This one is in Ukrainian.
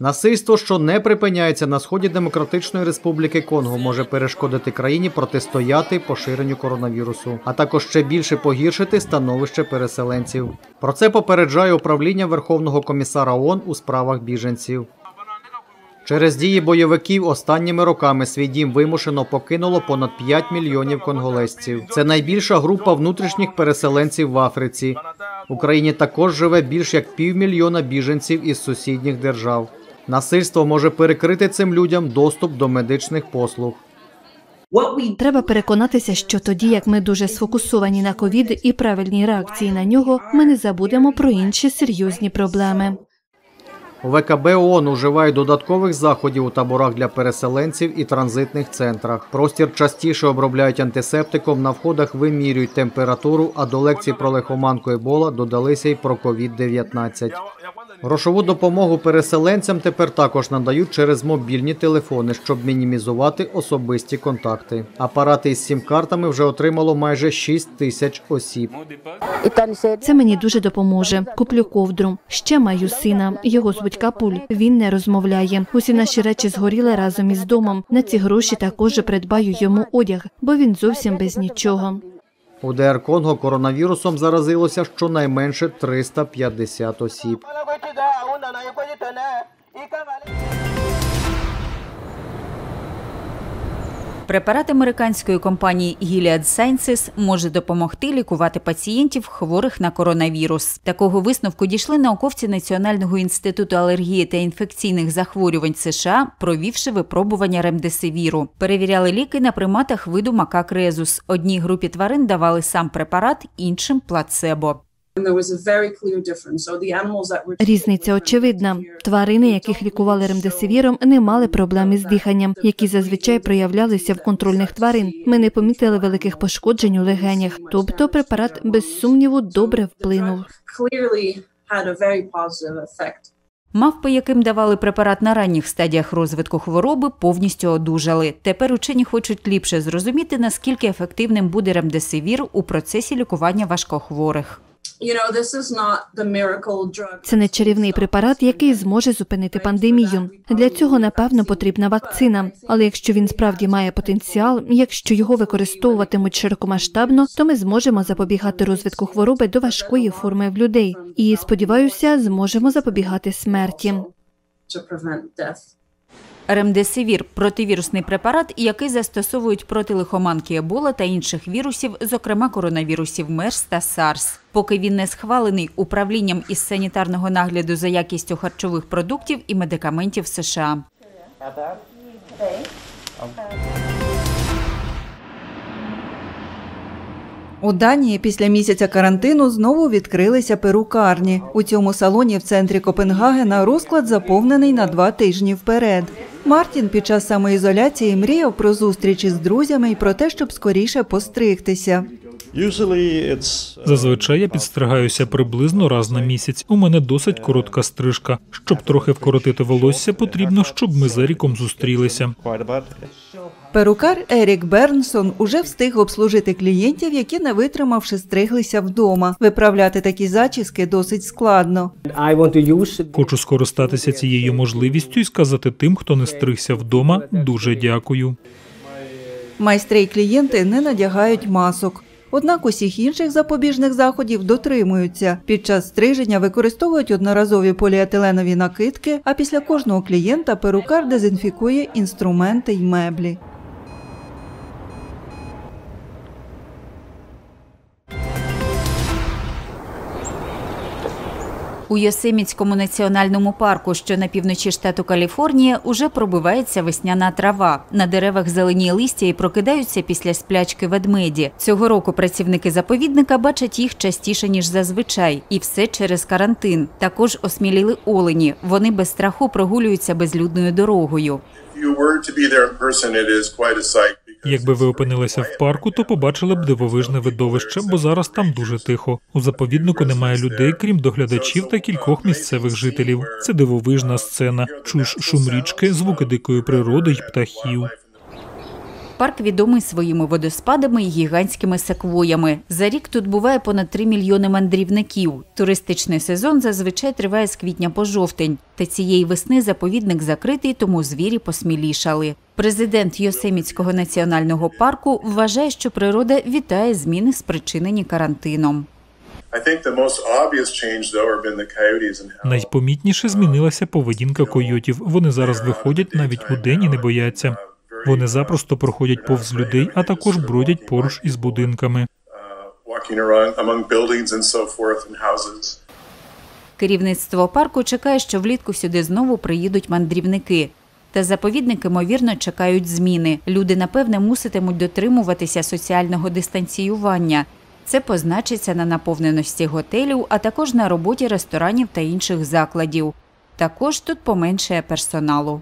Насильство, що не припиняється на сході Демократичної Республіки Конго, може перешкодити країні протистояти поширенню коронавірусу, а також ще більше погіршити становище переселенців. Про це попереджає управління Верховного комісара ООН у справах біженців. Через дії бойовиків останніми роками свій дім вимушено покинуло понад 5 мільйонів конголезців. Це найбільша група внутрішніх переселенців в Африці. В Україні також живе більш як півмільйона біженців із сусідніх держав. Насильство може перекрити цим людям доступ до медичних послуг. Треба переконатися, що тоді, як ми дуже сфокусовані на ковід і правильній реакції на нього, ми не забудемо про інші серйозні проблеми. У ВКБ ООН уживають додаткових заходів у таборах для переселенців і транзитних центрах. Простір частіше обробляють антисептиком, на входах вимірюють температуру, а до лекцій про лихоманку Ебола додалися й про COVID-19. Грошову допомогу переселенцям тепер також надають через мобільні телефони, щоб мінімізувати особисті контакти. Апарати із сім-картами вже отримало майже 6 тисяч осіб. Це мені дуже допоможе. Куплю ковдру. Ще маю сина. Його звуть Капуль. Він не розмовляє. Усі наші речі згоріли разом із домом. На ці гроші також придбаю йому одяг, бо він зовсім без нічого. У ДР Конго коронавірусом заразилося щонайменше 350 осіб. Препарат американської компанії Gilead Sciences може допомогти лікувати пацієнтів, хворих на коронавірус. Такого висновку дійшли науковці Національного інституту алергії та інфекційних захворювань США, провівши випробування ремдесивіру. Перевіряли ліки на приматах виду макак резус. Одній групі тварин давали сам препарат, іншим плацебо. Різниця очевидна. Тварини, яких лікували ремдесивіром, не мали проблем із диханням, які зазвичай проявлялися в контрольних тварин. Ми не помітили великих пошкоджень у легенях. Тобто препарат без сумніву добре вплинув. Мавпи, яким давали препарат на ранніх стадіях розвитку хвороби, повністю одужали. Тепер учені хочуть ліпше зрозуміти, наскільки ефективним буде ремдесивір у процесі лікування важкохворих. Це не чарівний препарат, який зможе зупинити пандемію. Для цього напевно потрібна вакцина. Але якщо він справді має потенціал, якщо його використовуватимуть широкомасштабно, то ми зможемо запобігати розвитку хвороби до важкої форми в людей. І сподіваюся, зможемо запобігати смерті. Ремдесивір противірусний препарат, який застосовують проти лихоманки Ебола та інших вірусів, зокрема коронавірусів МЕРС та САРС. Поки він не схвалений управлінням із санітарного нагляду за якістю харчових продуктів і медикаментів США. У Данії після місяця карантину знову відкрилися перукарні. У цьому салоні в центрі Копенгагена розклад заповнений на два тижні вперед. Мартін під час самоізоляції мріяв про зустрічі з друзями і про те, щоб скоріше постригтися. Зазвичай я підстригаюся приблизно раз на місяць. У мене досить коротка стрижка. Щоб трохи вкоротити волосся, потрібно, щоб ми за ріком зустрілися. Перукар Ерік Бернсон уже встиг обслужити клієнтів, які не витримавши стриглися вдома. Виправляти такі зачіски досить складно. Хочу скористатися цією можливістю і сказати тим, хто не стригся вдома, дуже дякую. Майстри й клієнти не надягають масок. Однак усіх інших запобіжних заходів дотримуються. Під час стриження використовують одноразові поліетиленові накидки, а після кожного клієнта перукар дезінфікує інструменти й меблі. У Йосемітському національному парку, що на півночі штату Каліфорнія, уже пробивається весняна трава. На деревах зелені листя і прокидаються після сплячки ведмеді. Цього року працівники заповідника бачать їх частіше ніж зазвичай, і все через карантин. Також осміліли олені. Вони без страху прогулюються безлюдною дорогою. Якби ви опинилися в парку, то побачили б дивовижне видовище, бо зараз там дуже тихо. У заповіднику немає людей, крім доглядачів та кількох місцевих жителів. Це дивовижна сцена. Чуєш шум річки, звуки дикої природи й птахів. Парк відомий своїми водоспадами і гігантськими секвоями. За рік тут буває понад 3 мільйони мандрівників. Туристичний сезон зазвичай триває з квітня по жовтень. Та цієї весни заповідник закритий, тому звірі посмілішали. Президент Йосемітського національного парку вважає, що природа вітає зміни, спричинені карантином. Найпомітніше змінилася поведінка койотів. Вони зараз виходять навіть удень і не бояться. Вони запросто проходять повз людей, а також бродять поруч із будинками. Керівництво парку чекає, що влітку сюди знову приїдуть мандрівники. Та заповідники, ймовірно, чекають зміни. Люди, напевне, муситимуть дотримуватися соціального дистанціювання. Це позначиться на наповненості готелів, а також на роботі ресторанів та інших закладів. Також тут поменшає персоналу.